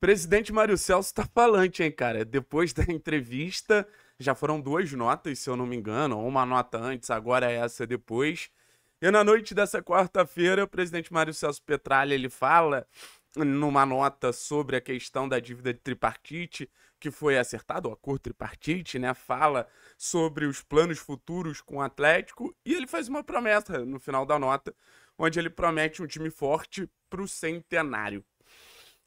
Presidente Mário Celso tá falante, hein, cara? Depois da entrevista, já foram duas notas, se eu não me engano, uma nota antes, agora é essa depois. E na noite dessa quarta-feira, o presidente Mário Celso Petralha, ele fala numa nota sobre a questão da dívida tripartite, que foi acertado, o acordo tripartite, né? Fala sobre os planos futuros com o Atlético e ele faz uma promessa no final da nota, onde ele promete um time forte para o centenário.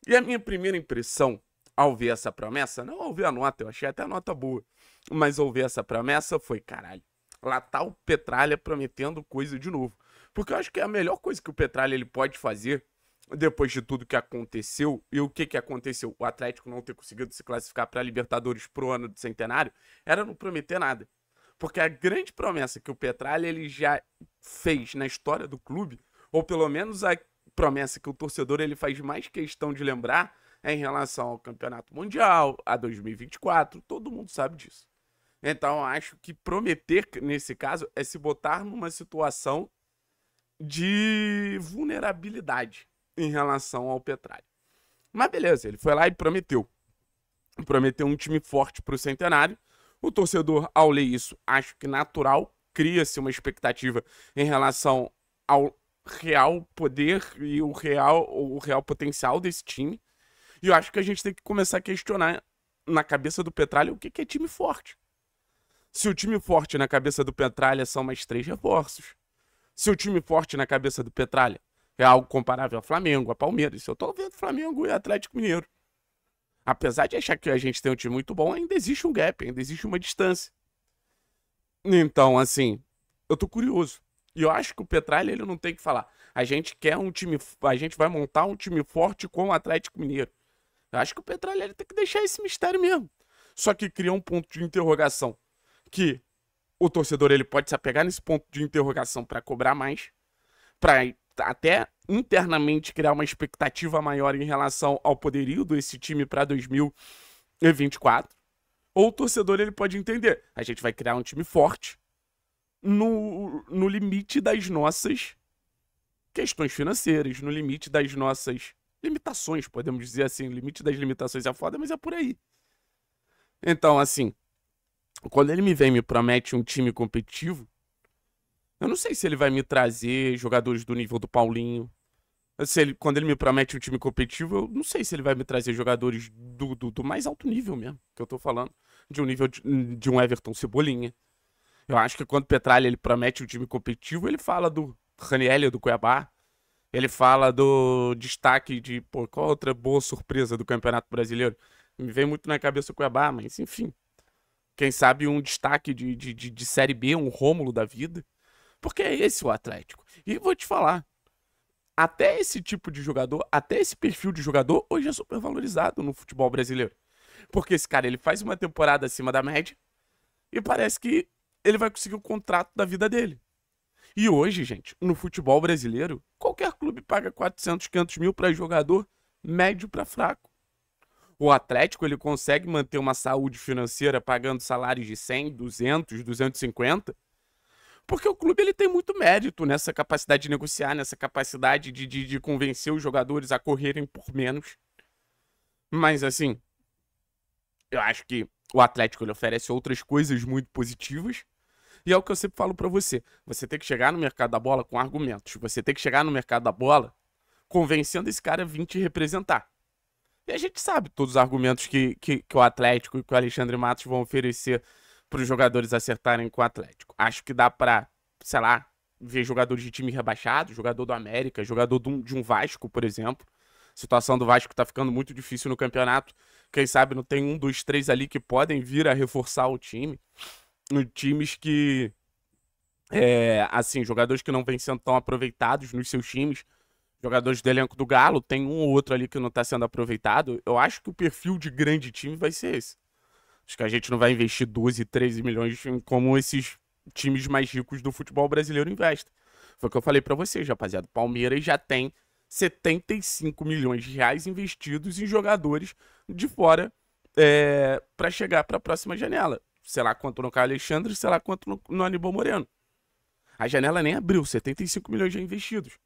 E a minha primeira impressão ao ver essa promessa, não ao ver a nota, eu achei até a nota boa, mas ao ver essa promessa foi, caralho, lá tá o Petralha prometendo coisa de novo. Porque eu acho que é a melhor coisa que o Petralha ele pode fazer depois de tudo que aconteceu, e o que que aconteceu? O Atlético não ter conseguido se classificar para a Libertadores pro ano do centenário, era não prometer nada. Porque a grande promessa que o Petralha ele já fez na história do clube, ou pelo menos a promessa que o torcedor ele faz mais questão de lembrar, é em relação ao Campeonato Mundial, a 2024, todo mundo sabe disso. Então, acho que prometer, nesse caso, é se botar numa situação de vulnerabilidade em relação ao Petralha. Mas beleza, ele foi lá e prometeu. Prometeu um time forte para o centenário. O torcedor, ao ler isso, acho que natural, cria-se uma expectativa em relação ao real poder e o real, o real potencial desse time. E eu acho que a gente tem que começar a questionar na cabeça do Petralha o que é time forte. Se o time forte na cabeça do Petralha são mais três reforços. Se o time forte na cabeça do Petralha é algo comparável ao Flamengo, a Palmeiras. Eu tô vendo Flamengo e Atlético Mineiro. Apesar de achar que a gente tem um time muito bom, ainda existe um gap, ainda existe uma distância. Então, assim, eu tô curioso. E eu acho que o Petralha ele não tem que falar. A gente quer um time, a gente vai montar um time forte com o Atlético Mineiro. Eu acho que o Petralha ele tem que deixar esse mistério mesmo. Só que cria um ponto de interrogação que o torcedor ele pode se apegar nesse ponto de interrogação para cobrar mais, para até internamente criar uma expectativa maior em relação ao poderio desse time para 2024. Ou o torcedor ele pode entender, a gente vai criar um time forte no, no limite das nossas questões financeiras, no limite das nossas limitações, podemos dizer assim, limite das limitações é foda, mas é por aí. Então, assim, quando ele me vem e me promete um time competitivo, eu não sei se ele vai me trazer jogadores do nível do Paulinho. Se ele, quando ele me promete um time competitivo, eu não sei se ele vai me trazer jogadores do, do, do mais alto nível mesmo, que eu tô falando. De um nível de, de, um Everton Cebolinha. Eu acho que quando o Petralha ele promete um time competitivo, ele fala do Raniel do Cuiabá. Ele fala do destaque de, pô, qual outra boa surpresa do Campeonato Brasileiro? Me vem muito na cabeça o Cuiabá, mas enfim. Quem sabe um destaque de, de, de, de Série B, um Rômulo da vida. Porque é esse o Atlético. E vou te falar, até esse tipo de jogador, até esse perfil de jogador, hoje é super valorizado no futebol brasileiro. Porque esse cara, ele faz uma temporada acima da média e parece que ele vai conseguir o contrato da vida dele. E hoje, gente, no futebol brasileiro, qualquer clube paga 400, 500 mil para jogador médio para fraco. O Atlético, ele consegue manter uma saúde financeira pagando salários de 100, 200, 250 porque o clube ele tem muito mérito nessa capacidade de negociar, nessa capacidade de, de, de convencer os jogadores a correrem por menos. Mas assim, eu acho que o Atlético ele oferece outras coisas muito positivas. E é o que eu sempre falo para você. Você tem que chegar no mercado da bola com argumentos. Você tem que chegar no mercado da bola convencendo esse cara a vir te representar. E a gente sabe todos os argumentos que, que, que o Atlético e que o Alexandre Matos vão oferecer para os jogadores acertarem com o Atlético. Acho que dá para, sei lá, ver jogadores de time rebaixado, jogador do América, jogador de um, de um Vasco, por exemplo. A situação do Vasco está ficando muito difícil no campeonato. Quem sabe não tem um, dois, três ali que podem vir a reforçar o time. No times que. É, assim, jogadores que não vêm sendo tão aproveitados nos seus times. Jogadores do elenco do Galo, tem um ou outro ali que não está sendo aproveitado. Eu acho que o perfil de grande time vai ser esse. Acho que a gente não vai investir 12, 13 milhões como esses times mais ricos do futebol brasileiro investem. Foi o que eu falei para vocês, rapaziada. Palmeiras já tem 75 milhões de reais investidos em jogadores de fora é, para chegar para a próxima janela. Sei lá quanto no Caio Alexandre, sei lá quanto no, no Aníbal Moreno. A janela nem abriu, 75 milhões já investidos.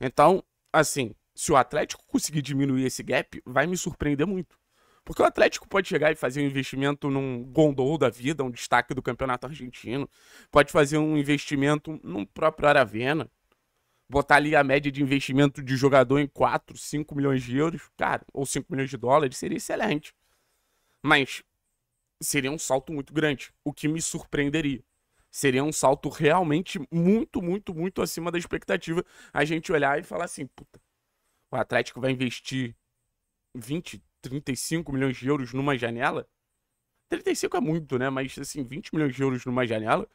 Então, assim, Se o Atlético conseguir diminuir esse gap, vai me surpreender muito. Porque o Atlético pode chegar e fazer um investimento num Gondol da vida, um destaque do campeonato argentino. Pode fazer um investimento num próprio Aravena. Botar ali a média de investimento de jogador em 4, 5 milhões de euros, cara, ou 5 milhões de dólares, seria excelente. Mas seria um salto muito grande, o que me surpreenderia. Seria um salto realmente muito, muito, muito acima da expectativa. A gente olhar e falar assim, puta, o Atlético vai investir 20, 35 milhões de euros numa janela. 35 é muito, né? Mas assim, 20 milhões de euros numa janela.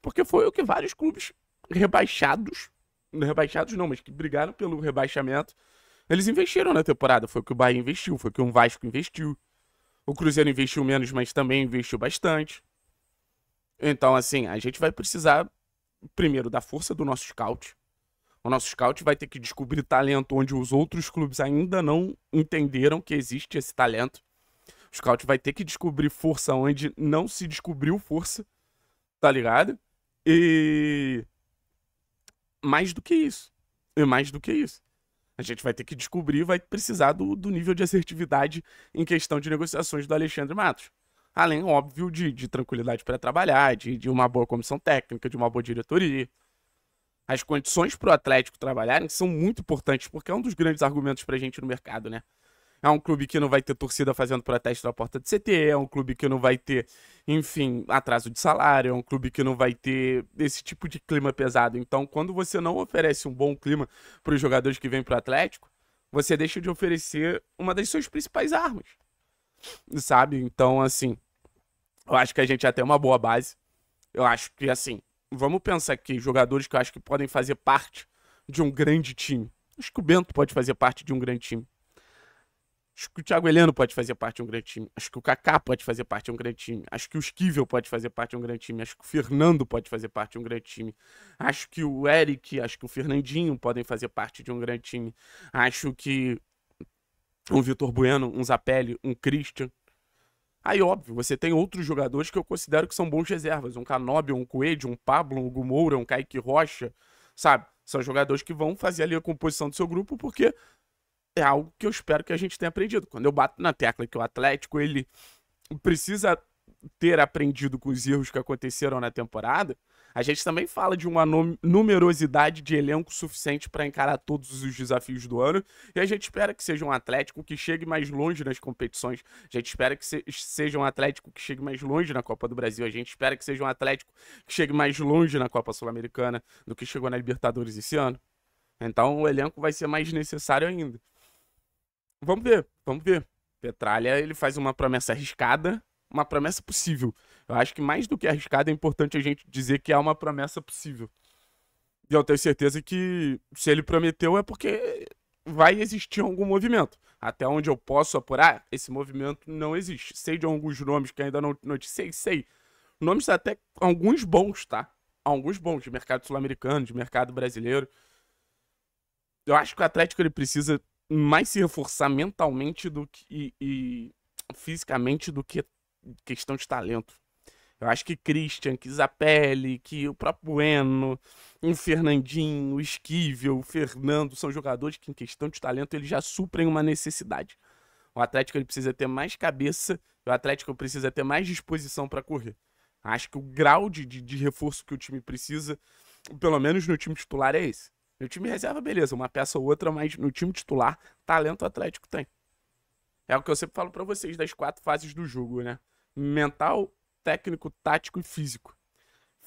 Porque foi o que vários clubes rebaixados, rebaixados não, mas que brigaram pelo rebaixamento, eles investiram na temporada. Foi o que o Bahia investiu, foi o que o Vasco investiu. O Cruzeiro investiu menos, mas também investiu bastante. Então, assim, a gente vai precisar, primeiro, da força do nosso scout. O nosso scout vai ter que descobrir talento onde os outros clubes ainda não entenderam que existe esse talento. O scout vai ter que descobrir força onde não se descobriu força, tá ligado? E mais do que isso. E mais do que isso. A gente vai ter que descobrir, vai precisar do, do nível de assertividade em questão de negociações do Alexandre Matos. Além, óbvio, de, de tranquilidade para trabalhar, de, de uma boa comissão técnica, de uma boa diretoria as condições para o Atlético trabalharem são muito importantes, porque é um dos grandes argumentos para a gente no mercado, né? É um clube que não vai ter torcida fazendo protesto na porta de CT, é um clube que não vai ter, enfim, atraso de salário, é um clube que não vai ter esse tipo de clima pesado. Então, quando você não oferece um bom clima para os jogadores que vêm para o Atlético, você deixa de oferecer uma das suas principais armas, sabe? Então, assim, eu acho que a gente já tem uma boa base. Eu acho que, assim, vamos pensar aqui, jogadores que eu acho que podem fazer parte de um grande time. Acho que o Bento pode fazer parte de um grande time. Acho que o Thiago Heleno pode fazer parte de um grande time. Acho que o Kaká pode fazer parte de um grande time. Acho que o Esquivel pode fazer parte de um grande time. Acho que o Fernando pode fazer parte de um grande time. Acho que o Eric, acho que o Fernandinho podem fazer parte de um grande time. Acho que um Vitor Bueno, um Zapelli, um Christian Aí, óbvio, você tem outros jogadores que eu considero que são bons reservas. Um Canóbio, um Coelho, um Pablo, um Gumoura, um Kaique Rocha, sabe? São jogadores que vão fazer ali a composição do seu grupo, porque é algo que eu espero que a gente tenha aprendido. Quando eu bato na tecla que o Atlético, ele precisa ter aprendido com os erros que aconteceram na temporada, a gente também fala de uma numerosidade de elenco suficiente para encarar todos os desafios do ano. E a gente espera que seja um Atlético que chegue mais longe nas competições. A gente espera que se seja um Atlético que chegue mais longe na Copa do Brasil. A gente espera que seja um Atlético que chegue mais longe na Copa Sul-Americana do que chegou na Libertadores esse ano. Então o elenco vai ser mais necessário ainda. Vamos ver, vamos ver. Petralha, ele faz uma promessa arriscada, uma promessa possível. Eu acho que mais do que arriscado é importante a gente dizer que é uma promessa possível. E eu tenho certeza que se ele prometeu é porque vai existir algum movimento. Até onde eu posso apurar, esse movimento não existe. Sei de alguns nomes que ainda não noticiei, sei. Nomes até alguns bons, tá? Alguns bons, de mercado sul-americano, de mercado brasileiro. Eu acho que o Atlético ele precisa mais se reforçar mentalmente do que, e, e fisicamente do que questão de talento. Eu acho que Christian, que Zapelli, que o próprio Bueno, o Fernandinho, o Esquivel, o Fernando, são jogadores que, em questão de talento, eles já suprem uma necessidade. O Atlético ele precisa ter mais cabeça, o Atlético precisa ter mais disposição para correr. Acho que o grau de, de, de, reforço que o time precisa, pelo menos no time titular, é esse. No time reserva, beleza, uma peça ou outra, mas no time titular, talento Atlético tem. É o que eu sempre falo para vocês das quatro fases do jogo, né? mental, técnico, tático e físico.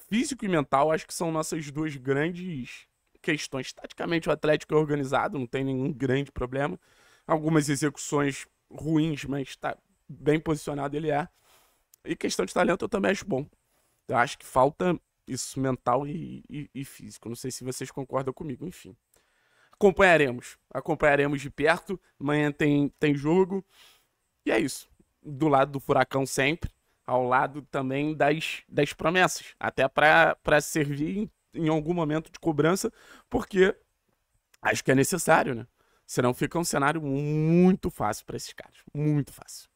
Físico e mental acho que são nossas duas grandes questões. Taticamente, o Atlético é organizado, não tem nenhum grande problema. Algumas execuções ruins, mas tá bem posicionado ele é. E questão de talento eu também acho bom. Eu acho que falta isso mental e, e, e físico. Não sei se vocês concordam comigo, enfim. Acompanharemos. Acompanharemos de perto. Amanhã tem, tem jogo. E é isso do lado do furacão sempre, ao lado também das, das promessas, até para servir em, em algum momento de cobrança, porque acho que é necessário, né? Senão fica um cenário muito fácil para esses caras, muito fácil.